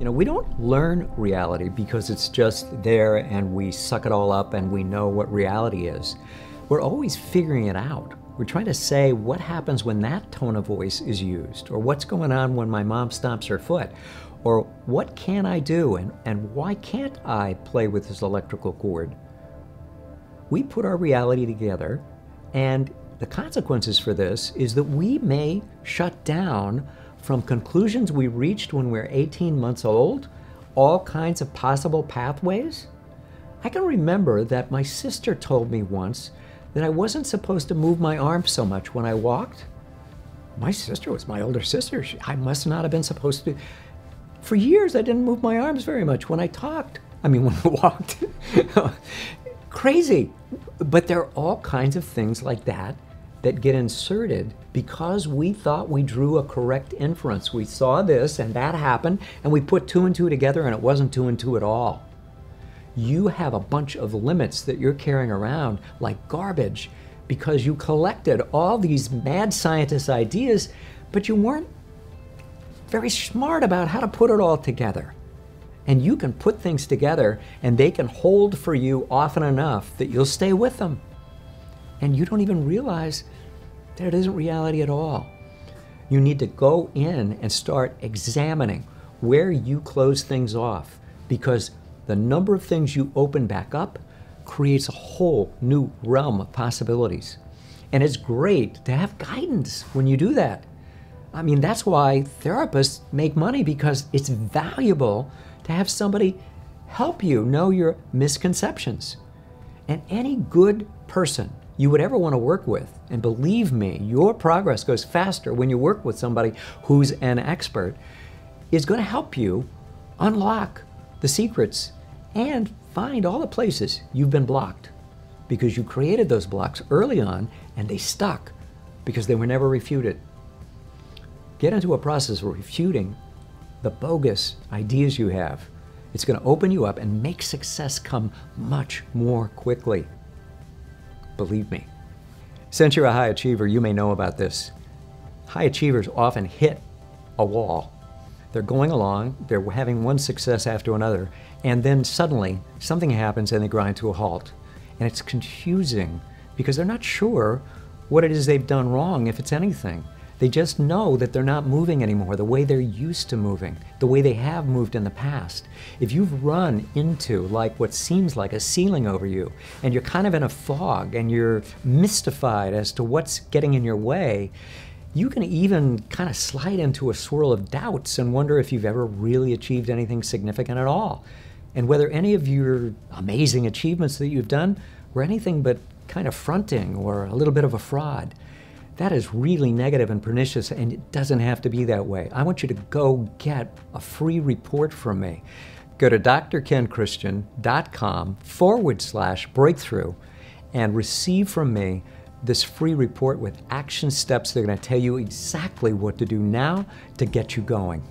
You know, we don't learn reality because it's just there and we suck it all up and we know what reality is. We're always figuring it out. We're trying to say what happens when that tone of voice is used, or what's going on when my mom stomps her foot, or what can I do and, and why can't I play with this electrical cord? We put our reality together, and the consequences for this is that we may shut down from conclusions we reached when we were 18 months old, all kinds of possible pathways. I can remember that my sister told me once that I wasn't supposed to move my arm so much when I walked. My sister was my older sister. I must not have been supposed to. For years, I didn't move my arms very much when I talked. I mean, when I walked. Crazy. But there are all kinds of things like that that get inserted because we thought we drew a correct inference. We saw this and that happened, and we put two and two together, and it wasn't two and two at all. You have a bunch of limits that you're carrying around like garbage because you collected all these mad scientist ideas, but you weren't very smart about how to put it all together. And you can put things together and they can hold for you often enough that you'll stay with them and you don't even realize that it isn't reality at all. You need to go in and start examining where you close things off because the number of things you open back up creates a whole new realm of possibilities. And it's great to have guidance when you do that. I mean, that's why therapists make money because it's valuable to have somebody help you know your misconceptions. And any good person you would ever want to work with. And believe me, your progress goes faster when you work with somebody who's an expert, is going to help you unlock the secrets and find all the places you've been blocked because you created those blocks early on and they stuck because they were never refuted. Get into a process of refuting the bogus ideas you have. It's going to open you up and make success come much more quickly. Believe me. Since you're a high achiever, you may know about this. High achievers often hit a wall. They're going along, they're having one success after another, and then suddenly something happens and they grind to a halt. And it's confusing because they're not sure what it is they've done wrong, if it's anything. They just know that they're not moving anymore the way they're used to moving, the way they have moved in the past. If you've run into like what seems like a ceiling over you, and you're kind of in a fog and you're mystified as to what's getting in your way, you can even kind of slide into a swirl of doubts and wonder if you've ever really achieved anything significant at all. And whether any of your amazing achievements that you've done were anything but kind of fronting or a little bit of a fraud. That is really negative and pernicious, and it doesn't have to be that way. I want you to go get a free report from me. Go to drkenchristian.com forward slash breakthrough and receive from me this free report with action steps that are going to tell you exactly what to do now to get you going.